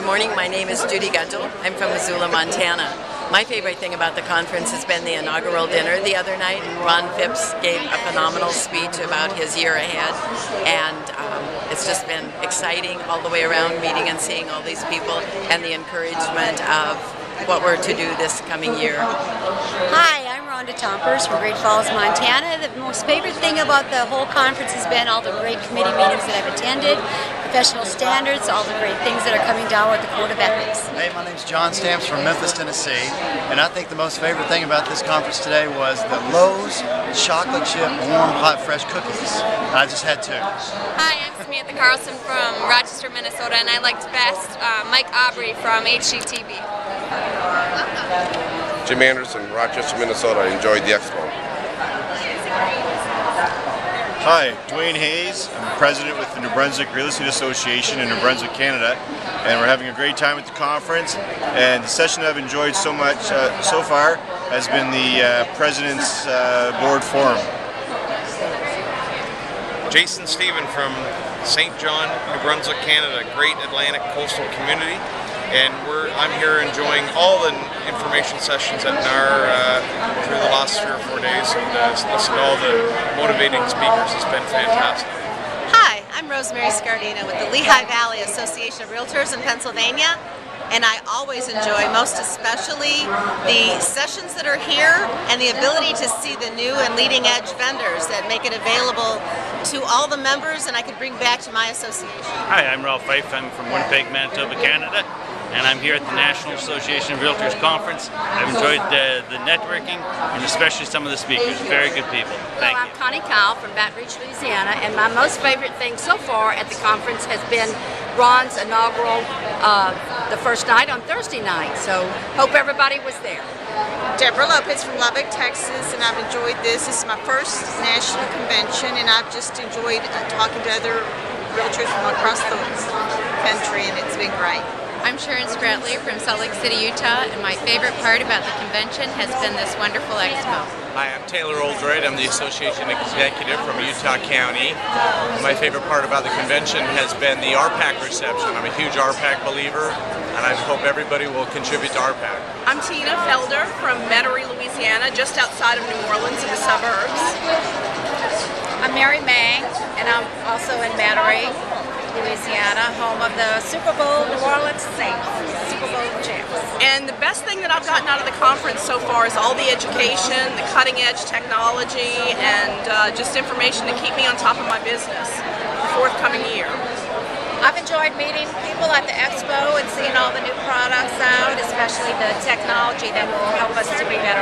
Good morning. My name is Judy Gudgel. I'm from Missoula, Montana. My favorite thing about the conference has been the inaugural dinner the other night. Ron Phipps gave a phenomenal speech about his year ahead, and um, it's just been exciting all the way around, meeting and seeing all these people, and the encouragement of what we're to do this coming year. Hi, Rhonda Tompers from Great Falls, Montana. The most favorite thing about the whole conference has been all the great committee meetings that I've attended, professional standards, all the great things that are coming down with the Code of Ethics. Hey, my name's John Stamps from Memphis, Tennessee, and I think the most favorite thing about this conference today was the Lowe's chocolate chip warm hot fresh cookies. I just had two. Hi, I'm Samantha Carlson from Rochester, Minnesota, and I liked best uh, Mike Aubrey from HGTV. Jim Anderson, Rochester, Minnesota. I enjoyed the expo. Hi, Dwayne Hayes. I'm president with the New Brunswick Real Estate Association in New Brunswick, Canada, and we're having a great time at the conference. And the session I've enjoyed so much uh, so far has been the uh, President's uh, Board Forum. Jason Stephen from St. John, New Brunswick, Canada, great Atlantic coastal community and we're I'm here enjoying all the information sessions at NAR uh, through the last three or four days and uh, listen to all the motivating speakers. It's been fantastic. Hi, I'm Rosemary Scardina with the Lehigh Valley Association of Realtors in Pennsylvania and I always enjoy, most especially, the sessions that are here and the ability to see the new and leading edge vendors that make it available to all the members and I could bring back to my association. Hi, I'm Ralph Fife. I'm from Winnipeg, Manitoba, Canada and I'm here at the National Association of Realtors Conference. I've enjoyed the, the networking and especially some of the speakers. Very good people. Thank Hello, you. I'm Connie Kyle from Baton Rouge, Louisiana, and my most favorite thing so far at the conference has been Ron's inaugural, uh, the first night on Thursday night. So hope everybody was there. Deborah Lopez from Lubbock, Texas, and I've enjoyed this. This is my first national convention, and I've just enjoyed uh, talking to other realtors from across the country, and it's been great. I'm Sharon Spratley from Salt Lake City, Utah, and my favorite part about the convention has been this wonderful expo. Hi, I'm Taylor Oldroyd. I'm the association executive from Utah County. My favorite part about the convention has been the RPAC reception. I'm a huge RPAC believer, and I hope everybody will contribute to RPAC. I'm Tina Felder from Metairie, Louisiana, just outside of New Orleans in the suburbs. I'm Mary Mang, and I'm also in Metairie. Louisiana, home of the Super Bowl New Orleans Saints, Super Bowl champs. And the best thing that I've gotten out of the conference so far is all the education, the cutting edge technology, and uh, just information to keep me on top of my business the forthcoming year. I've enjoyed meeting people at the expo and seeing all the new products out, especially the technology that will help us to be better